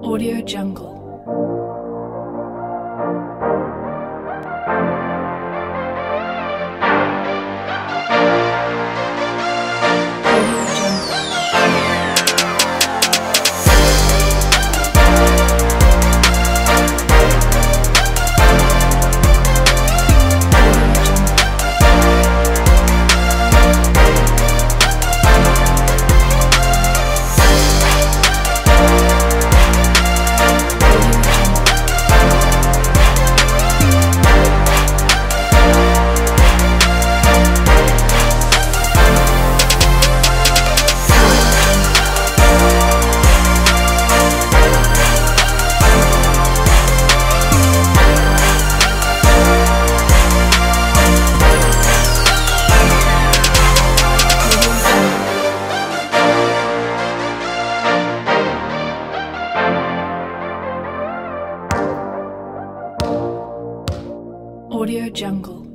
Audio Audio Jungle.